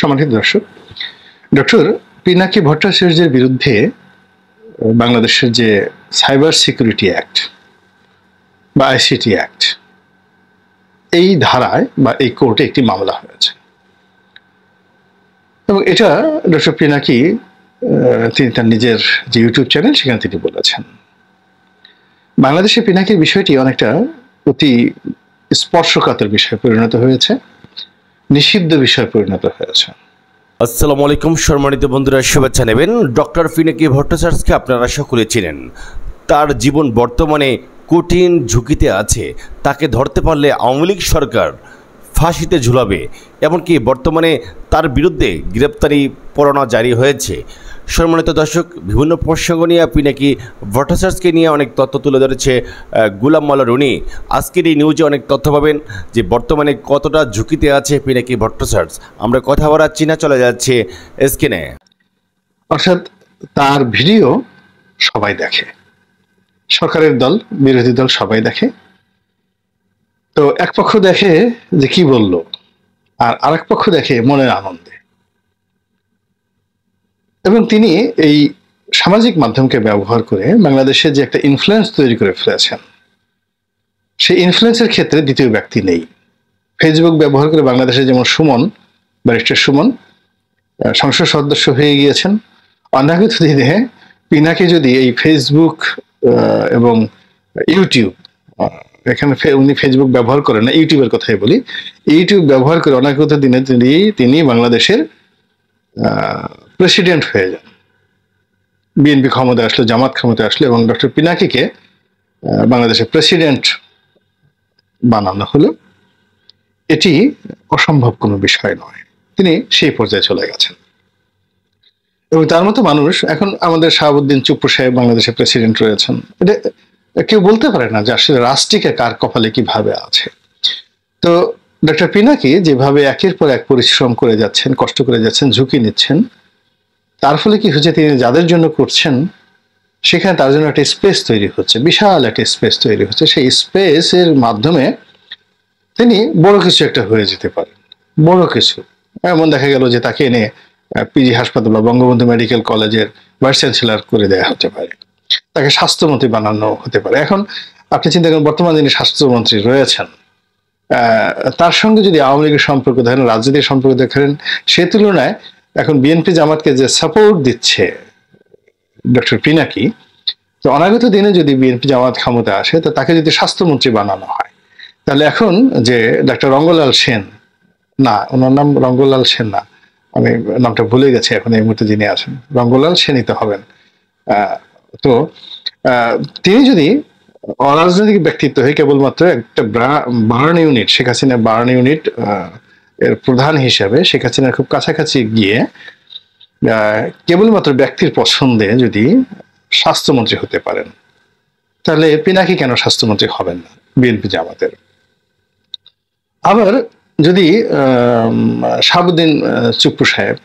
সম্মানিত দর্শক, ডক্টর পিনাকি ভট্টাচার্যের বিরুদ্ধে বাংলাদেশের যে সাইবার সিকিউরিটি অ্যাক্ট বা আইসিটি অ্যাক্ট, এই ধারায় বা এই কোর্টে একটি মামলা হয়েছে। এবং এটা ডক্টর পিনাকি তিনি তার নিজের যে ইউটিউব চ্যানেল, সেখানে তিনি বলেছেন। বাংলাদেশে পিনাকির বিষয়টি অনেকটা অতি স্পর্শকাতর বিষয়ে পরিণত হয়েছে। নিষিদ্ধ বিষয়ে পরিণত হয়েছে। আসসালামু আলাইকুম, সম্মানিত বন্ধুরা, শুভেচ্ছা নেবেন। ডক্টর ফিনাকি ভট্টাচার্যকে আপনারা সকলে চিনেন। তার জীবন বর্তমানে কঠিন ঝুঁকিতে আছে। তাকে ধরতে পারলে আওয়ামী লীগ সরকার ফাঁসিতে ঝুলাবে। এমনকি বর্তমানে তার বিরুদ্ধে গ্রেপ্তারি পরোয়ানা জারি হয়েছে। সম্মানিত দর্শক, বিভিন্ন প্রসঙ্গ নিয়ে আপনি নাকি ভট্টাচার্যকে নিয়ে অনেক তথ্য তুলে ধরেছে গুলাম মাল্লা রুনি। আজকের এই নিউজে অনেক তথ্য পাবেন যে বর্তমানে কতটা ঝুঁকিতে আছে পিনাকি ভট্টাচার্য। আমরা কথা বলাচ্ছি না, চলে যাচ্ছে স্ক্রিনে। অর্থাৎ তার ভিডিও সবাই দেখে। সরকারের দল, বিরোধী দল সবাই দেখে। তো এক পক্ষ দেখে যে কি বলল, আর আরেক পক্ষ দেখে মনের আনন্দে। এবং তিনি এই সামাজিক মাধ্যমকে ব্যবহার করে বাংলাদেশে যে একটা ইনফ্লুয়েন্স তৈরি করে ফেলেছেন, সেই ইনফ্লুয়েন্সের ক্ষেত্রে দ্বিতীয় ব্যক্তি নেই। ফেসবুক ব্যবহার করে বাংলাদেশে যেমন সুমন, ব্যারিস্টার সুমন সংসদ সদস্য হয়ে গিয়েছেন। অনাগত দিনে পিনাকে যদি এই ফেসবুক এবং ইউটিউব এখানে উনি ফেসবুক ব্যবহার করেন না ইউটিউবের কথাই বলি। ইউটিউব ব্যবহার করে অনাগত দিনে তিনি তিনি বাংলাদেশের প্রেসিডেন্ট হয়ে যান। বিএনপি ক্ষমতায় আসলো, জামাত ক্ষমতায় আসলো এবং ডক্টর পিনাকিকে বাংলাদেশের প্রেসিডেন্ট বানানো হলো। এটি অসম্ভব কোনো বিষয় নয়। তিনি সেই পর্যায়ে চলে গেছেন। এবং তার মতো মানুষ এখন আমাদের শাহাবুদ্দিন চুপ্পু সাহেব বাংলাদেশের প্রেসিডেন্ট রয়েছেন। এটা কেউ বলতে পারে না যে আসলে রাষ্ট্রটিকে কার কপালে কীভাবে আছে। তো ডক্টর পিনাকি যেভাবে একের পর এক পরিশ্রম করে যাচ্ছেন, কষ্ট করে যাচ্ছেন, ঝুঁকি নিচ্ছেন তার ফলে কি হচ্ছে তিনি যাদের জন্য করছেন, সেখানে তার জন্য একটা স্পেস তৈরি হচ্ছে, বিশাল একটা স্পেস তৈরি হচ্ছে। সেই স্পেসের মাধ্যমে তিনি বড় কিছু একটা হয়ে যেতে পারেন, বড় কিছু। এমন দেখা গেল যে তাকে এনে পিজি হাসপাতাল বা বঙ্গবন্ধু মেডিকেল কলেজের ভাইস চ্যান্সেলার করে দেওয়া হতে পারে। তাকে স্বাস্থ্যমন্ত্রী বানানো হতে পারে। এখন আপনি চিন্তা করেন, বর্তমান যিনি স্বাস্থ্যমন্ত্রী রয়েছেন তার সঙ্গে যদি আওয়ামী লীগের সম্পর্ক দেখেন রাজনীতির সম্পর্ক দেখেন সে তুলনায় এখন বিএনপি জামাতকে যে সাপোর্ট দিচ্ছে ডক্টর পিনাকি, তো অনাগত দিনে যদি বিএনপি জামাত ক্ষমতা আসে, তো তাকে যদি স্বাস্থ্যমন্ত্রী বানানো হয়, তাহলে এখন যে ডাক্তার রঙ্গলাল সেন, না, ওনার নাম রঙ্গলাল সেন না, আমি নামটা ভুলে গেছি এখন এই মুহূর্তে যিনি আছেন, রঙ্গলাল সেনই তো হবেন। তো তিনি যদি অরাজনৈতিক ব্যক্তিত্ব হয়ে কেবলমাত্র একটা burn unit Sheikh Hasina burn unit এর প্রধান হিসাবে শেখ হাসিনার খুব কাছাকাছি গিয়ে কেবলমাত্র ব্যক্তির পছন্দে যদি স্বাস্থ্যমন্ত্রী হতে পারেন, তাহলে পিনাকি কেন স্বাস্থ্যমন্ত্রী হবেন না বিএনপি জামাতের? আবার যদি শাহাবুদ্দিন চুপ্পু সাহেব,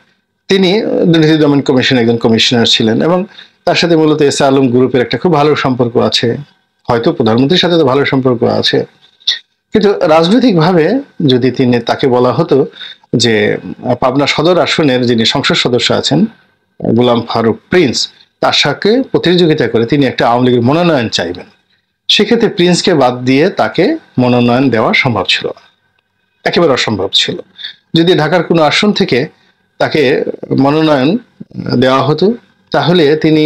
তিনি দুর্নীতি দমন কমিশন একজন কমিশনার ছিলেন এবং তার সাথে মূলত এস আলম গ্রুপের একটা খুব ভালো সম্পর্ক আছে, হয়তো প্রধানমন্ত্রীর সাথে তো ভালো সম্পর্ক আছে। কিন্তু রাজনৈতিকভাবে যদি তিনি তাকে বলা হতো যে, পাবনা সদর আসনের যিনি সংসদ সদস্য আছেন, গোলাম ফারুক প্রিন্স, তার সাথে প্রতিযোগিতা করে তিনি একটা আওয়ামী লীগের মনোনয়ন চাইবেন। সেক্ষেত্রে প্রিন্সকে বাদ দিয়ে তাকে মনোনয়ন দেওয়া সম্ভব ছিল একেবারে অসম্ভব ছিল। যদি ঢাকার কোনো আসন থেকে তাকে মনোনয়ন দেওয়া হতো, তাহলে তিনি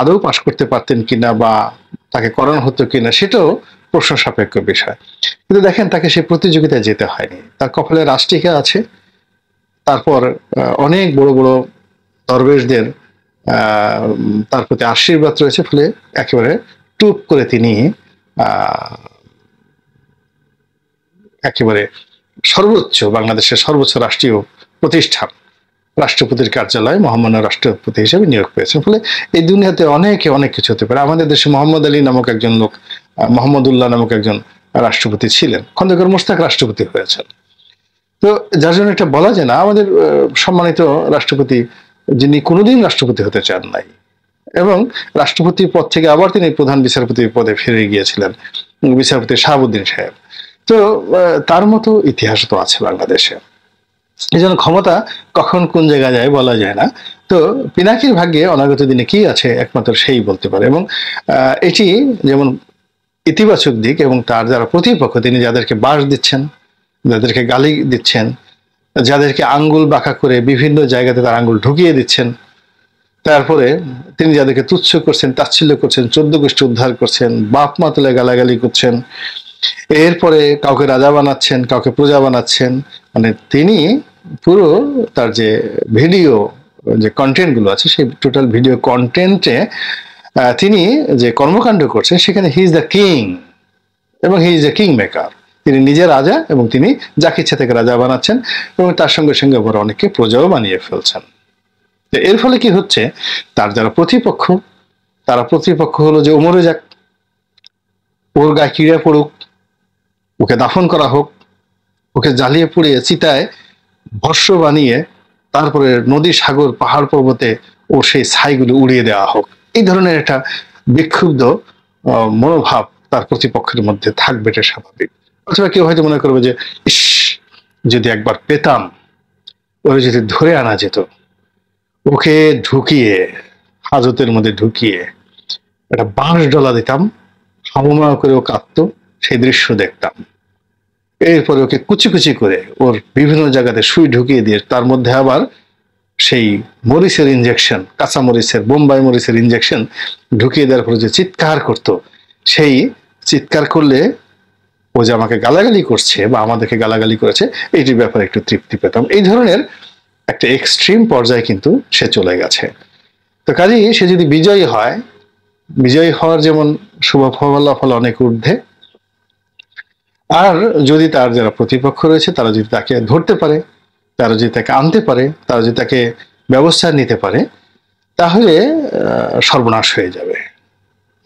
আদৌ পাশ করতে পারতেন কিনা বা তাকে করানো হতো কিনা, সেটাও প্রশ্ন সাপেক্ষ বিষয়। কিন্তু দেখেন, তাকে সেই প্রতিযোগিতায় যেতে হয়নি। তার কপালে রাষ্ট্রিকা আছে। তারপর অনেক বড় বড় দরবেশদের তার প্রতি আশীর্বাদ রয়েছে। ফলে একেবারে টুপ করে তিনি একেবারে সর্বোচ্চ, বাংলাদেশের সর্বোচ্চ রাষ্ট্রীয় প্রতিষ্ঠান, রাষ্ট্রপতির কার্যালয়ে, মহামান্য রাষ্ট্রপতি হিসেবে নিয়োগ পেয়েছেন। ফলে এই দুনিয়াতে অনেকে অনেক কিছু হতে পারে। আমাদের দেশে মোহাম্মদ আলী নামক একজন লোক মোহাম্মদুল্লাহ নামক একজন রাষ্ট্রপতি ছিলেন, খন্দকার মোস্তাক রাষ্ট্রপতি হয়েছেন। তো যার জন্য এটা বলা যায় না, আমাদের সম্মানিত রাষ্ট্রপতি, যিনি কোনোদিন রাষ্ট্রপতি হতে চান নাই, এবং রাষ্ট্রপতি পদ থেকে আবার তিনি প্রধান বিচারপতি পদে ফিরে গিয়েছিলেন, বিচারপতি শাহাবুদ্দিন সাহেব। তো তার মতো ইতিহাস তো আছে বাংলাদেশে। এই জন্য ক্ষমতা কখন কোন জায়গায় যায় বলা যায় না। তো পিনাকির ভাগ্যে অনাগত দিনে কি আছে একমাত্র সেই বলতে পারে, এবং এটি যেমন ইতিবাচক দিক এবং তার যারা প্রতিপক্ষ, তিনি যাদেরকে বাস দিচ্ছেন, যাদেরকে গালি দিচ্ছেন, যাদেরকে আঙ্গুল বাঁকা করে বিভিন্ন জায়গাতে তার আঙ্গুল ঢুকিয়ে দিচ্ছেন, তারপরে তিনি যাদেরকে তুচ্ছ করছেন, তাচ্ছিল্য করছেন, চোদ্দ গোষ্ঠী উদ্ধার করছেন, বাপ মা তুলে গালাগালি করছেন, এরপরে কাউকে রাজা বানাচ্ছেন, কাউকে প্রজা বানাচ্ছেন মানে তিনি পুরো তার যে ভিডিও, যে কন্টেন্টগুলো আছে, সেই টোটাল ভিডিও কন্টেন্টে তিনি যে কর্মকাণ্ড করছেন, সেখানে হি ইজ দ্য কিং এবং he is the king maker তিনি নিজে রাজা এবং তিনি যাকে ইচ্ছা থেকে রাজা বানাচ্ছেন এবং তার সঙ্গে সঙ্গে আবার অনেককে প্রজাও বানিয়ে ফেলছেন। এর ফলে কি হচ্ছে? তার যারা প্রতিপক্ষ, তারা প্রতিপক্ষ হলো যে উমরে যাক, ওর গায়ে কিড়ে পড়ুক, ওকে দাফন করা হোক, ওকে জ্বালিয়ে পুড়িয়ে চিতায় ভস্য বানিয়ে তারপরে নদী সাগর পাহাড় পর্বতে ও সেই ছাইগুলো উড়িয়ে দেওয়া হোক। এই ধরনের একটা বিক্ষুব্ধ মনোভাব তার প্রতিপক্ষের মধ্যে থাকবে, এটা স্বাভাবিক। অথবা কেউ হয়তো মনে করবে যে, ইস, যদি একবার পেতাম, ওরা যদি ধরে আনা যেত, ওকে ঢুকিয়ে, হাজতের মধ্যে ঢুকিয়ে, একটা বাঁশ ডলা দিতাম, হাওমা করে ও কাঁদতো, সেই দৃশ্য দেখতাম। এরপরে ওকে কুচি কুচি করে ওর বিভিন্ন জায়গাতে সুই ঢুকিয়ে দিয়ে, তার মধ্যে আবার সেই মরিচের ইঞ্জেকশন কাঁচা মরিচের, বোম্বাই মরিচের ইঞ্জেকশন ঢুকিয়ে দেওয়ার পরে যে চিৎকার করতো, সেই চিৎকার করলে ও যে আমাকে গালাগালি করছে বা আমাদেরকে গালাগালি করেছে এইটির ব্যাপারে একটু তৃপ্তি পেতাম। এই ধরনের একটা এক্সট্রিম পর্যায়ে কিন্তু সে চলে গেছে। তো কাজেই সে যদি বিজয়ী হয়, বিজয়ী হওয়ার যেমন শুভ ফলাফল অনেক ঊর্ধ্বে, আর যদি তার যারা প্রতিপক্ষ রয়েছে, তারা যদি তাকে ধরতে পারে তারা যদি তাকে আনতে পারে, তারা যদি তাকে ব্যবস্থা নিতে পারে, তাহলে সর্বনাশ হয়ে যাবে।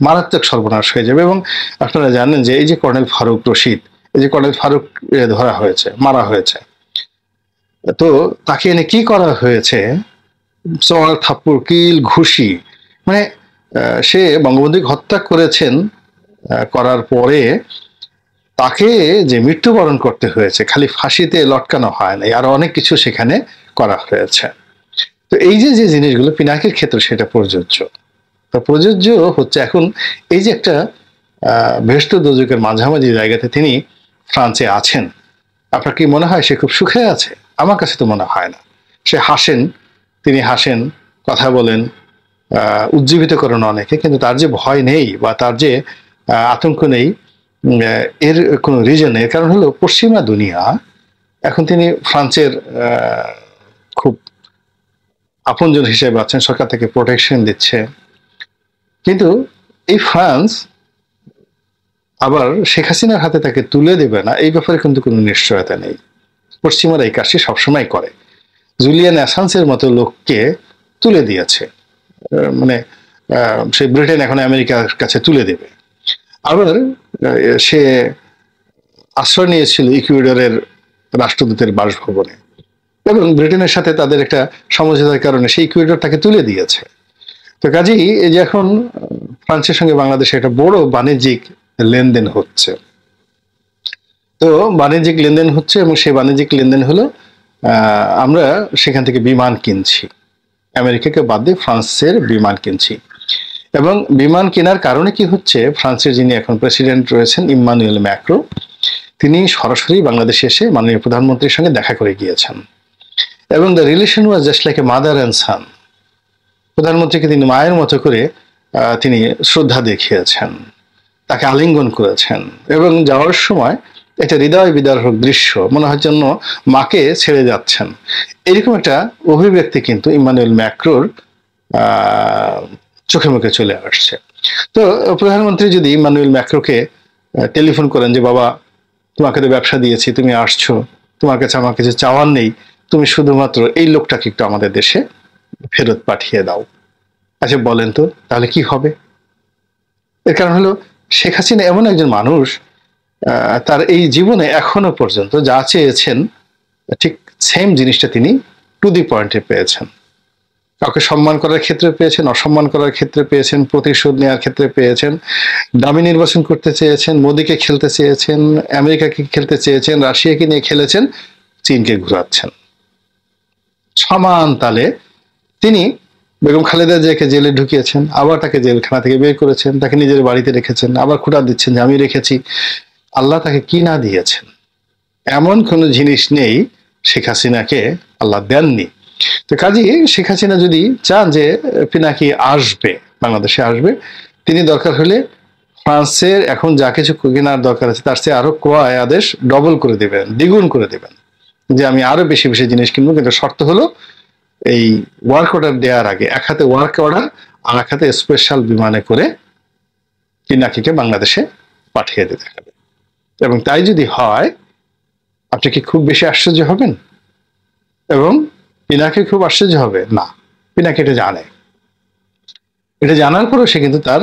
মারাত্মক সর্বনাশ হয়ে যাবে এবং আপনারা জানেন যে এই যে কর্নেল ফারুক রশিদ, এই যে কর্নেল ফারুক ধরা হয়েছে, মারা হয়েছে। তো তাকে এনে কি করা হয়েছে? চর, থাপ্পড়, কিল, ঘুষি মানে সে বঙ্গবন্ধুকে হত্যা করেছেন করার পরে তাকে যে মৃত্যুবরণ করতে হয়েছে, খালি ফাঁসিতে লটকানো হয় নাই আরও অনেক কিছু সেখানে করা হয়েছে। তো এই যে যে জিনিসগুলো পিনাকির ক্ষেত্রে সেটা প্রযোজ্য। তো প্রযোজ্য হচ্ছে এখন এই যে একটা ভেস্ট দোজকের মাঝামাঝি জায়গাতে তিনি ফ্রান্সে আছেন। আপনার কি মনে হয় সে খুব সুখে আছে? আমার কাছে তো মনে হয় না। সে হাসেন, তিনি হাসেন, কথা বলেন উজ্জীবিত করেন অনেকে, কিন্তু তার যে ভয় নেই বা তার যে আতঙ্ক নেই এর কোনো রিজন কারণ হলো পশ্চিমা দুনিয়া এখন তিনি ফ্রান্সের খুব আপনজন হিসেবে আছেন সরকার থেকে প্রোটেকশন দিচ্ছে। কিন্তু এই ফ্রান্স আবার শেখ হাসিনার হাতে তাকে তুলে দেবে না এই ব্যাপারে কিন্তু কোনো নিশ্চয়তা নেই। পশ্চিমারা এই কাজটি সবসময় করে। জুলিয়ান অ্যাসান্সের মতো লোককে তুলে দিয়েছে। মানে আহ, সে ব্রিটেন এখন আমেরিকার কাছে তুলে দেবে। আবার সে আশ্রয় নিয়েছিল ইকুয়েডরের রাষ্ট্রদূতের বাসভবনে। এবং ব্রিটেনের সাথে তাদের একটা সমঝোতার কারণে সেই ইকুয়েডর তাকে তুলে দিয়েছে। তো কাজেই এই যে এখন ফ্রান্সের সঙ্গে বাংলাদেশে একটা বড় বাণিজ্যিক লেনদেন হচ্ছে। তো বাণিজ্যিক লেনদেন হচ্ছে এবং সেই বাণিজ্যিক লেনদেন হলো আমরা সেখান থেকে বিমান কিনছি। আমেরিকাকে বাদ দিয়ে ফ্রান্সের বিমান কিনছি। এবং বিমান কেনার কারণে কি হচ্ছে? ফ্রান্সের যিনি এখন প্রেসিডেন্ট রয়েছেন ইম্মানুয়েল ম্যাক্রো, তিনি সরাসরি বাংলাদেশে এসে মাননীয় প্রধানমন্ত্রীর সঙ্গে দেখা করে গিয়েছেন। এবং the relation was just like a mother and son প্রধানমন্ত্রীকে তিনি মায়ের মতো করে তিনি শ্রদ্ধা দেখিয়েছেন, তাকে আলিঙ্গন করেছেন এবং যাওয়ার সময় একটা হৃদয় বিদারক দৃশ্য, মনে হয় যেন মাকে ছেড়ে যাচ্ছেন। এরকম একটা অভিব্যক্তি কিন্তু ইমানুয়েল ম্যাক্রোর চোখে মুখে চলে আসছে। তো, প্রধানমন্ত্রী যদি ইমানুয়েল ম্যাক্রোকে টেলিফোন করেন যে, বাবা, তোমাকে তো ব্যবসা দিয়েছি, তুমি আসছো, তোমার কাছে আমার কিছু চাওয়ার নেই, তুমি শুধুমাত্র এই লোকটাকে একটু আমাদের দেশে ফেরত পাঠিয়ে দাও। আচ্ছা বলেন তো, তাহলে কি হবে? এর কারণ হলো, শেখ হাসিনা এমন একজন মানুষ তার এই জীবনে এখনও পর্যন্ত যা চেয়েছেন, ঠিক সেম জিনিসটা তিনি টু দি পয়েন্টে পেয়েছেন। কাউকে সম্মান করার ক্ষেত্রে পেয়েছেন, অসম্মান করার ক্ষেত্রে পেয়েছেন, প্রতিশোধ নেওয়ার ক্ষেত্রে পেয়েছেন, দামি নির্বাচন করতে চেয়েছেন, মোদীকে খেলতে চেয়েছেন, আমেরিকাকে খেলতে চেয়েছেন, রাশিয়াকে নিয়ে খেলেছেন, চীনকে ঘুরাচ্ছেন। সমান তালে তিনি বেগম খালেদা জিয়াকে জেলে ঢুকিয়েছেন, আবার তাকে জেলখানা থেকে বের করেছেন, তাকে নিজের বাড়িতে রেখেছেন, আবার খুঁটা দিচ্ছেন যে আমি রেখেছি। আল্লাহ তাকে কি না দিয়েছেন? এমন কোনো জিনিস নেই শেখ হাসিনাকে আল্লাহ দেননি। তো কাজী শেখ হাসিনা যদি চান যে পিনাকি আসবে, বাংলাদেশে আসবে, তিনি দরকার হলে ফ্রান্সের এখন যা কিছু কেনার দরকার আছে, তার চেয়ে আরও ক্রয় আদেশ ডবল করে দেবেন, দ্বিগুণ করে দেবেন। যে আমি আরও বেশি বেশি জিনিস কিনবো, কিন্তু শর্ত হলো এই ওয়ার্ক অর্ডার দেওয়ার আগে, এক হাতে ওয়ার্ক অর্ডার আর এক হাতে স্পেশাল বিমানে করে পিনাকিকে বাংলাদেশে পাঠিয়ে দিতে হবে। এবং তাই যদি হয়, আপনি কি খুব বেশি আশ্চর্য হবেন? এবং পিনাকি খুব আশ্চর্য হবে। না, পিনাকি এটা জানে। এটা জানার পরেও সে কিন্তু তার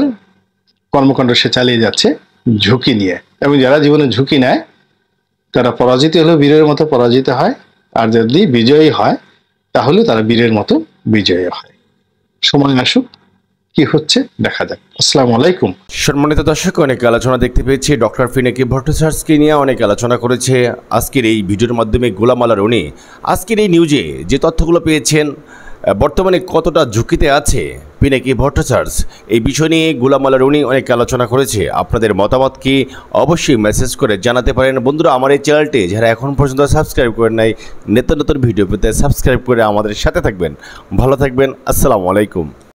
কর্মকাণ্ড সে চালিয়ে যাচ্ছে ঝুঁকি নিয়ে। এবং যারা জীবনে ঝুঁকি নেয়, তারা পরাজিত হলেও বীরের মতো পরাজিত হয়। আর যদি বিজয়ী হয়, তাহলে তারা বীরের মতো বিজয়ী হয়। সময় আসুক। কি হচ্ছে দেখা যাক। আসসালামু আলাইকুম। সম্মানিত দর্শক, অনেক আলোচনা দেখতে পেয়েছি। ডক্টর ফিনাকি ভট্টাচার্যকে নিয়ে অনেক আলোচনা করেছে। আজকের এই ভিডিওর মাধ্যমে গোলাম আলার উনি। আজকের এই নিউজে যে তথ্যগুলো পেয়েছেন বর্তমানে কতটা ঝুঁকিতে আছে পিনাকি ভট্টাচার্য, এই বিষয় নিয়ে গোলাম উনি অনেক আলোচনা করেছে। আপনাদের মতামত কি অবশ্যই মেসেজ করে জানাতে পারেন। বন্ধুরা, আমার এই চ্যানেলটি যারা এখন পর্যন্ত সাবস্ক্রাইব করেন নাই, নিত্য নতুন ভিডিও পেতে সাবস্ক্রাইব করে আমাদের সাথে থাকবেন। ভালো থাকবেন। আসসালামু আলাইকুম।